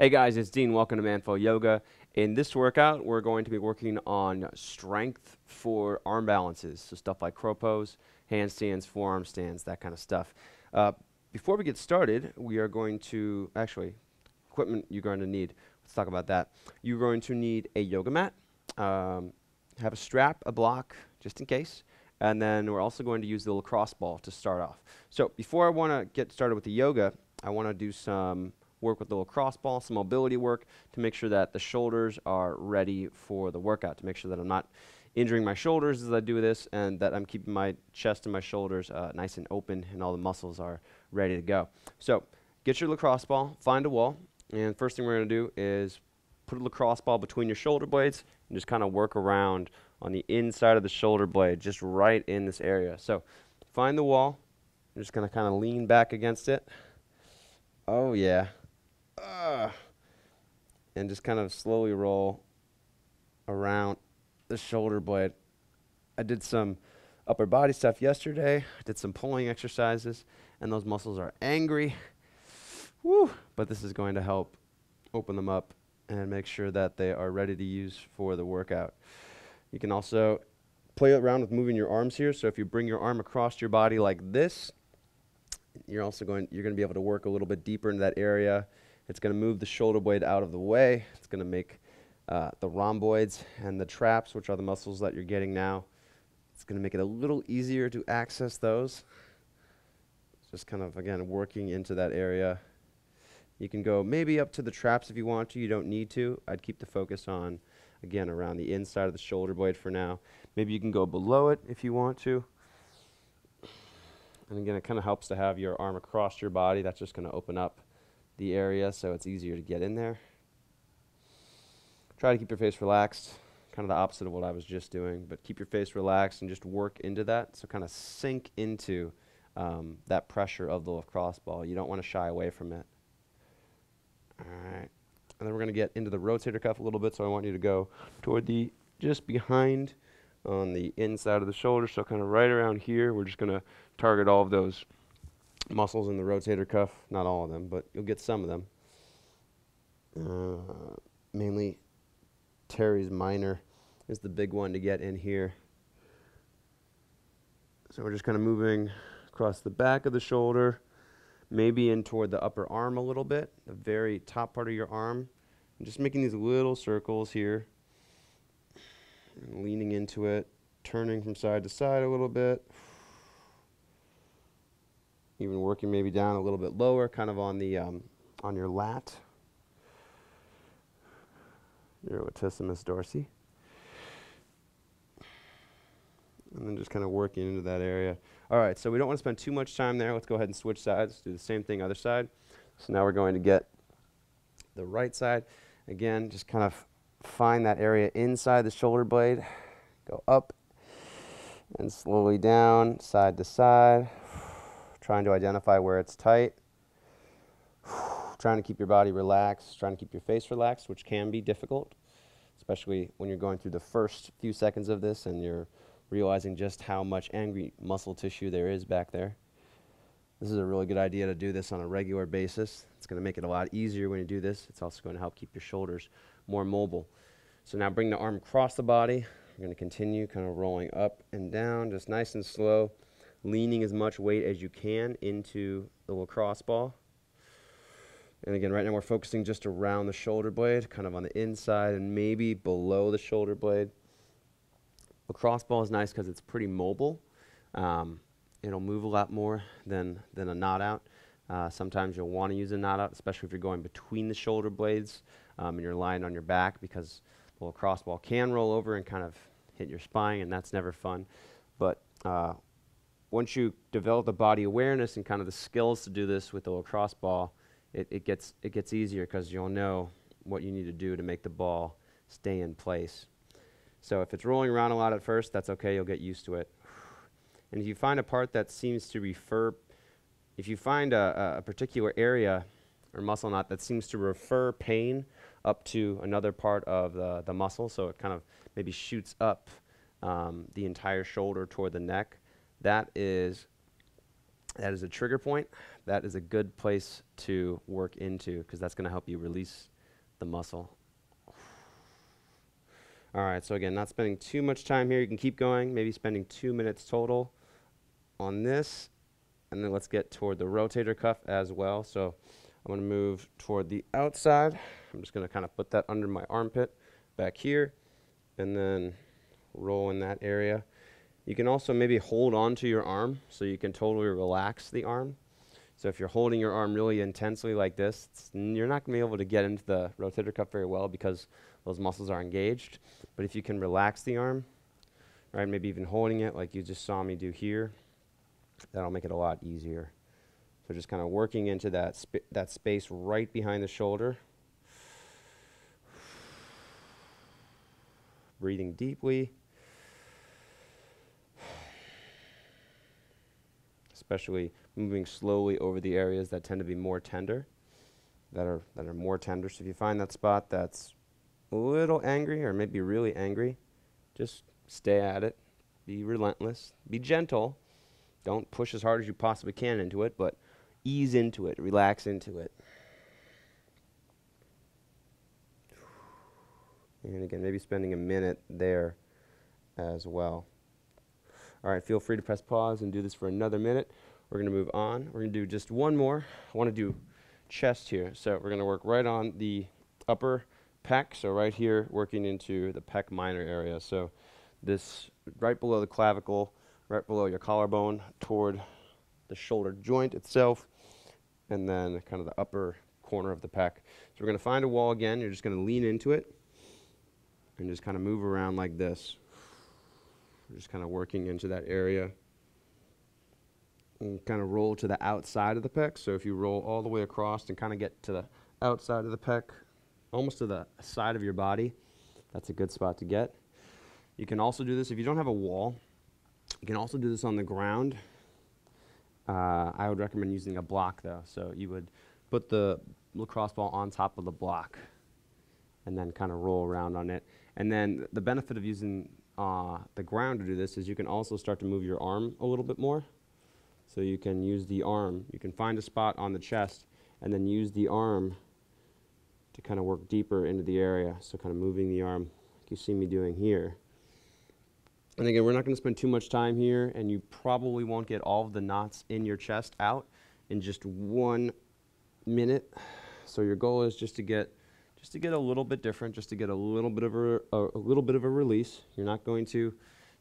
Hey guys, it's Dean. Welcome to Man Flow Yoga. In this workout, we're going to be working on strength for arm balances. So stuff like crow pose, handstands, forearm stands, that kind of stuff. Uh, before we get started, we are going to, actually, equipment you're going to need. Let's talk about that. You're going to need a yoga mat, um, have a strap, a block, just in case. And then we're also going to use the lacrosse ball to start off. So before I want to get started with the yoga, I want to do some work with the lacrosse ball, some mobility work to make sure that the shoulders are ready for the workout, to make sure that I'm not injuring my shoulders as I do this and that I'm keeping my chest and my shoulders uh, nice and open and all the muscles are ready to go. So get your lacrosse ball, find a wall, and first thing we're going to do is put a lacrosse ball between your shoulder blades and just kind of work around on the inside of the shoulder blade, just right in this area. So find the wall. I'm just going to kind of lean back against it. Oh, yeah. Uh, and just kind of slowly roll around the shoulder blade. I did some upper body stuff yesterday. I did some pulling exercises, and those muscles are angry. Woo! But this is going to help open them up and make sure that they are ready to use for the workout. You can also play around with moving your arms here. So if you bring your arm across your body like this, you're also going you're going to be able to work a little bit deeper into that area it's going to move the shoulder blade out of the way. It's going to make uh, the rhomboids and the traps, which are the muscles that you're getting now, it's going to make it a little easier to access those. Just kind of, again, working into that area. You can go maybe up to the traps if you want to. You don't need to. I'd keep the focus on, again, around the inside of the shoulder blade for now. Maybe you can go below it if you want to. And again, it kind of helps to have your arm across your body. That's just going to open up the area so it's easier to get in there. Try to keep your face relaxed, kind of the opposite of what I was just doing, but keep your face relaxed and just work into that. So kind of sink into um, that pressure of the lacrosse ball. You don't want to shy away from it. All right. And then we're going to get into the rotator cuff a little bit, so I want you to go toward the, just behind on the inside of the shoulder, so kind of right around here. We're just going to target all of those muscles in the rotator cuff. Not all of them, but you'll get some of them. Uh, mainly teres minor is the big one to get in here. So we're just kind of moving across the back of the shoulder, maybe in toward the upper arm a little bit, the very top part of your arm. And just making these little circles here, leaning into it, turning from side to side a little bit even working maybe down a little bit lower, kind of on the um, on your lat. Your latissimus dorsi. And then just kind of working into that area. All right, so we don't want to spend too much time there. Let's go ahead and switch sides. Do the same thing other side. So now we're going to get the right side. Again, just kind of find that area inside the shoulder blade. Go up and slowly down, side to side trying to identify where it's tight, trying to keep your body relaxed, trying to keep your face relaxed, which can be difficult, especially when you're going through the first few seconds of this and you're realizing just how much angry muscle tissue there is back there. This is a really good idea to do this on a regular basis. It's going to make it a lot easier when you do this. It's also going to help keep your shoulders more mobile. So now bring the arm across the body. You're going to continue kind of rolling up and down, just nice and slow leaning as much weight as you can into the lacrosse ball. And again, right now we're focusing just around the shoulder blade, kind of on the inside and maybe below the shoulder blade. Lacrosse ball is nice because it's pretty mobile. Um, it'll move a lot more than, than a knot out. Uh, sometimes you'll want to use a knot out, especially if you're going between the shoulder blades um, and you're lying on your back because the lacrosse ball can roll over and kind of hit your spine, and that's never fun. But uh, once you develop the body awareness and kind of the skills to do this with the lacrosse ball, it, it gets it gets easier because you'll know what you need to do to make the ball stay in place. So if it's rolling around a lot at first, that's okay. You'll get used to it. And if you find a part that seems to refer, if you find a, a particular area or muscle knot that seems to refer pain up to another part of the, the muscle, so it kind of maybe shoots up um, the entire shoulder toward the neck, that is that is a trigger point. That is a good place to work into because that's going to help you release the muscle. All right, so again, not spending too much time here. You can keep going, maybe spending two minutes total on this. And then let's get toward the rotator cuff as well. So I'm going to move toward the outside. I'm just going to kind of put that under my armpit back here and then roll in that area. You can also maybe hold on to your arm so you can totally relax the arm. So if you're holding your arm really intensely like this, you're not going to be able to get into the rotator cuff very well because those muscles are engaged. But if you can relax the arm, right, maybe even holding it like you just saw me do here, that'll make it a lot easier. So just kind of working into that, sp that space right behind the shoulder. Breathing deeply. Especially moving slowly over the areas that tend to be more tender, that are, that are more tender. So if you find that spot that's a little angry or maybe really angry, just stay at it. Be relentless. Be gentle. Don't push as hard as you possibly can into it, but ease into it, relax into it. And again, maybe spending a minute there as well. All right, feel free to press pause and do this for another minute. We're going to move on. We're going to do just one more. I want to do chest here. So we're going to work right on the upper pec. So right here, working into the pec minor area. So this right below the clavicle, right below your collarbone, toward the shoulder joint itself, and then kind of the upper corner of the pec. So we're going to find a wall again. You're just going to lean into it and just kind of move around like this. Just kind of working into that area. And kind of roll to the outside of the pec. So if you roll all the way across and kind of get to the outside of the pec, almost to the side of your body, that's a good spot to get. You can also do this if you don't have a wall. You can also do this on the ground. Uh, I would recommend using a block though. So you would put the lacrosse ball on top of the block and then kind of roll around on it. And then the benefit of using uh, the ground to do this is you can also start to move your arm a little bit more. So you can use the arm. You can find a spot on the chest and then use the arm to kind of work deeper into the area. So kind of moving the arm like you see me doing here. And again, we're not going to spend too much time here, and you probably won't get all of the knots in your chest out in just one minute. So your goal is just to get just to get a little bit different, just to get a little bit of a, a, a little bit of a release. You're not going to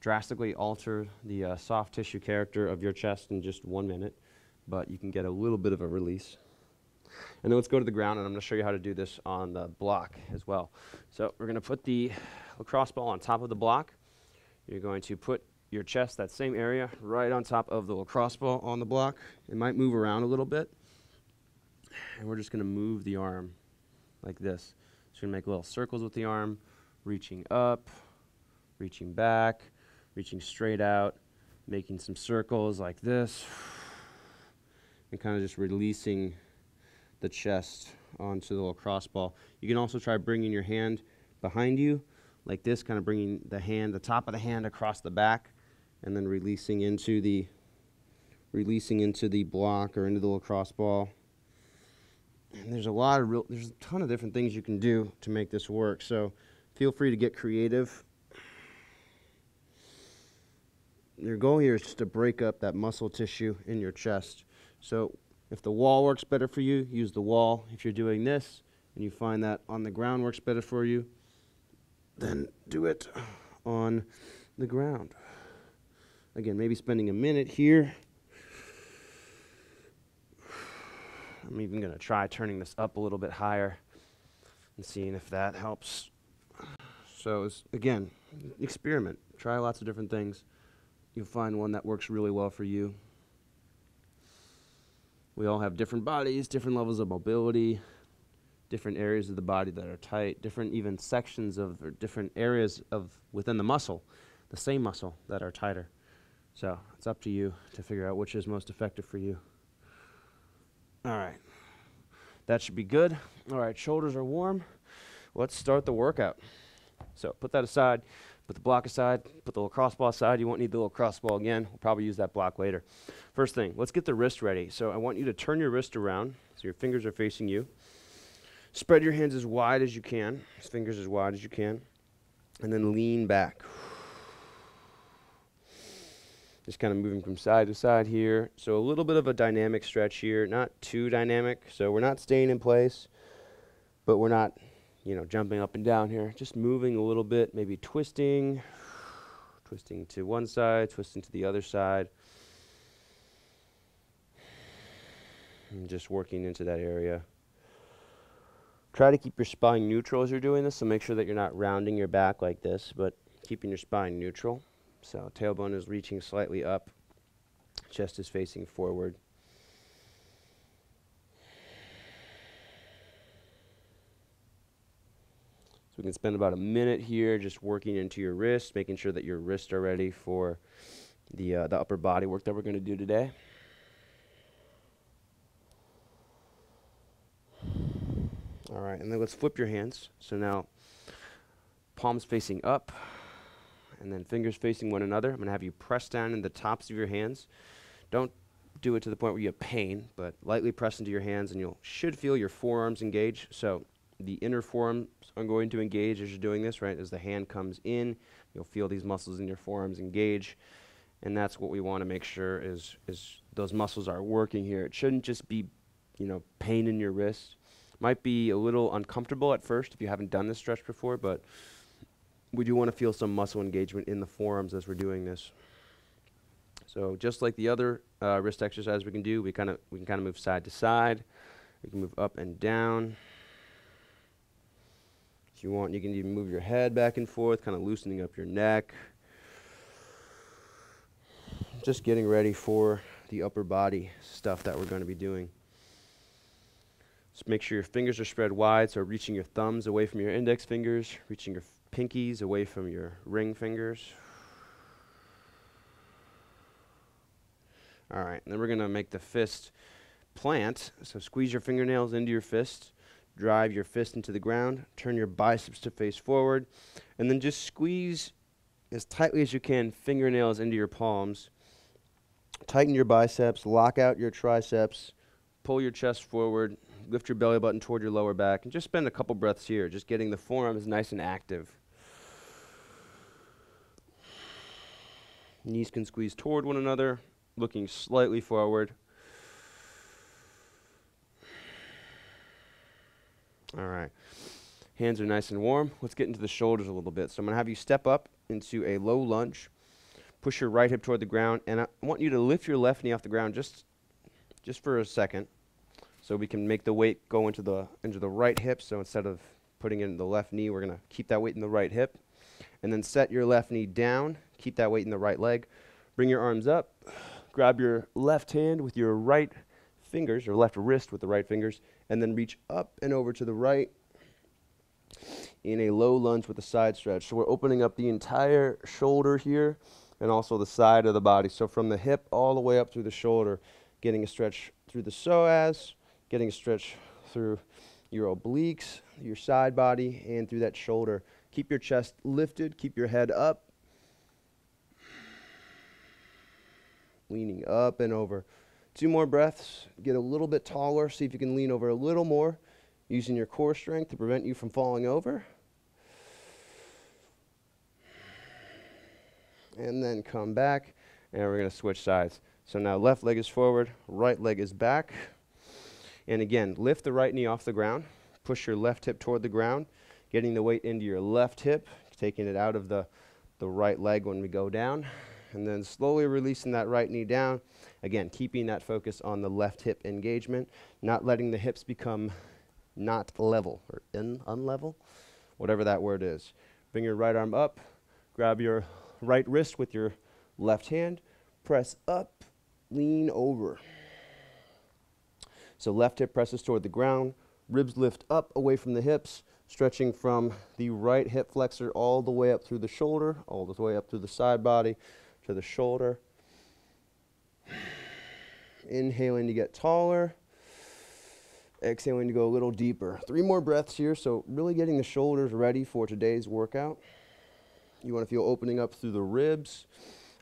drastically alter the uh, soft tissue character of your chest in just one minute, but you can get a little bit of a release. And then let's go to the ground, and I'm going to show you how to do this on the block as well. So we're going to put the lacrosse ball on top of the block. You're going to put your chest, that same area, right on top of the lacrosse ball on the block. It might move around a little bit. And we're just going to move the arm like this. So going to make little circles with the arm, reaching up, reaching back, reaching straight out, making some circles like this, and kind of just releasing the chest onto the little cross ball. You can also try bringing your hand behind you like this, kind of bringing the hand, the top of the hand across the back, and then releasing into the releasing into the block or into the lacrosse ball. And there's a lot of real, there's a ton of different things you can do to make this work. So feel free to get creative. Your goal here is just to break up that muscle tissue in your chest. So if the wall works better for you, use the wall. If you're doing this and you find that on the ground works better for you, then do it on the ground. Again, maybe spending a minute here I'm even going to try turning this up a little bit higher and seeing if that helps. So again, experiment. Try lots of different things. You'll find one that works really well for you. We all have different bodies, different levels of mobility, different areas of the body that are tight, different even sections of or different areas of within the muscle, the same muscle that are tighter. So it's up to you to figure out which is most effective for you. All right. That should be good. All right, shoulders are warm. Let's start the workout. So put that aside. Put the block aside, put the lacrosse ball aside. You won't need the lacrosse ball again. We'll probably use that block later. First thing, let's get the wrist ready. So I want you to turn your wrist around so your fingers are facing you. Spread your hands as wide as you can, fingers as wide as you can, and then lean back. Just kind of moving from side to side here. So a little bit of a dynamic stretch here, not too dynamic. So we're not staying in place, but we're not, you know, jumping up and down here. Just moving a little bit, maybe twisting, twisting to one side, twisting to the other side. And just working into that area. Try to keep your spine neutral as you're doing this, so make sure that you're not rounding your back like this, but keeping your spine neutral. So tailbone is reaching slightly up, chest is facing forward. So we can spend about a minute here just working into your wrists, making sure that your wrists are ready for the, uh, the upper body work that we're going to do today. All right, and then let's flip your hands. So now palms facing up, and then fingers facing one another. I'm going to have you press down in the tops of your hands. Don't do it to the point where you have pain, but lightly press into your hands and you should feel your forearms engage. So the inner forearms are going to engage as you're doing this, right? As the hand comes in, you'll feel these muscles in your forearms engage. And that's what we want to make sure is, is those muscles are working here. It shouldn't just be, you know, pain in your wrist. Might be a little uncomfortable at first if you haven't done this stretch before, but we do want to feel some muscle engagement in the forearms as we're doing this. So just like the other uh, wrist exercise we can do, we kind of we can kind of move side to side. We can move up and down. If you want, you can even move your head back and forth, kind of loosening up your neck. Just getting ready for the upper body stuff that we're going to be doing. Just make sure your fingers are spread wide, so reaching your thumbs away from your index fingers, reaching your pinkies away from your ring fingers. All right, and then we're going to make the fist plant. So squeeze your fingernails into your fist, drive your fist into the ground, turn your biceps to face forward, and then just squeeze as tightly as you can fingernails into your palms. Tighten your biceps, lock out your triceps, pull your chest forward, lift your belly button toward your lower back, and just spend a couple breaths here, just getting the forearms nice and active. Knees can squeeze toward one another, looking slightly forward. All right. Hands are nice and warm. Let's get into the shoulders a little bit. So I'm going to have you step up into a low lunge. Push your right hip toward the ground, and I want you to lift your left knee off the ground just, just for a second, so we can make the weight go into the into the right hip. So instead of putting it in the left knee, we're going to keep that weight in the right hip, and then set your left knee down Keep that weight in the right leg. Bring your arms up. Grab your left hand with your right fingers, or left wrist with the right fingers, and then reach up and over to the right in a low lunge with a side stretch. So we're opening up the entire shoulder here and also the side of the body. So from the hip all the way up through the shoulder, getting a stretch through the psoas, getting a stretch through your obliques, your side body, and through that shoulder. Keep your chest lifted, keep your head up, leaning up and over. Two more breaths. Get a little bit taller. See if you can lean over a little more using your core strength to prevent you from falling over. And then come back, and we're going to switch sides. So now left leg is forward, right leg is back. And again, lift the right knee off the ground. Push your left hip toward the ground, getting the weight into your left hip, taking it out of the, the right leg when we go down and then slowly releasing that right knee down. Again, keeping that focus on the left hip engagement, not letting the hips become not level or in unlevel, whatever that word is. Bring your right arm up, grab your right wrist with your left hand, press up, lean over. So left hip presses toward the ground, ribs lift up away from the hips, stretching from the right hip flexor all the way up through the shoulder, all the way up through the side body, to the shoulder. Inhaling to get taller. Exhaling to go a little deeper. Three more breaths here, so really getting the shoulders ready for today's workout. You want to feel opening up through the ribs.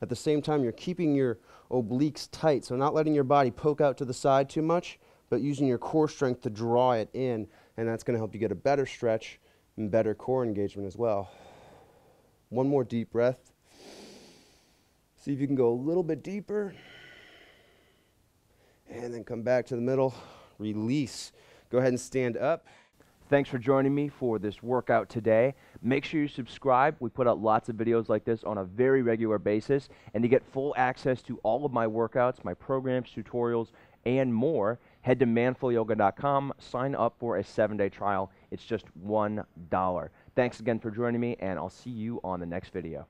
At the same time, you're keeping your obliques tight, so not letting your body poke out to the side too much, but using your core strength to draw it in, and that's going to help you get a better stretch and better core engagement as well. One more deep breath. See if you can go a little bit deeper. And then come back to the middle. Release. Go ahead and stand up. Thanks for joining me for this workout today. Make sure you subscribe. We put out lots of videos like this on a very regular basis. And to get full access to all of my workouts, my programs, tutorials, and more, head to manflowyoga.com, sign up for a seven day trial. It's just $1. Thanks again for joining me, and I'll see you on the next video.